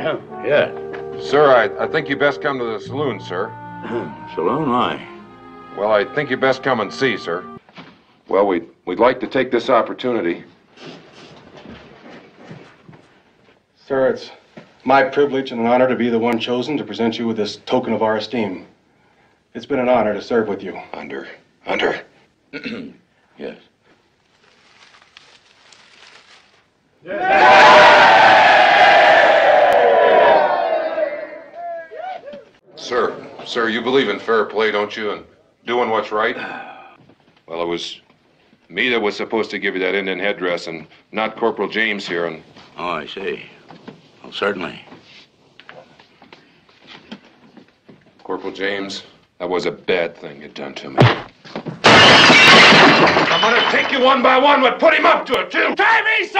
yeah. Sir, I, I think you best come to the saloon, sir. Saloon, why? Well, I think you best come and see, sir. Well, we'd, we'd like to take this opportunity. Sir, it's my privilege and an honor to be the one chosen to present you with this token of our esteem. It's been an honor to serve with you. Under. Under. Yes. Sir, sir, you believe in fair play, don't you? And doing what's right? Well, it was me that was supposed to give you that Indian headdress and not Corporal James here, and Oh, I see. Well, certainly. Corporal James, that was a bad thing you done to me. I'm gonna take you one by one, but put him up to it, too. Try me, Sarge!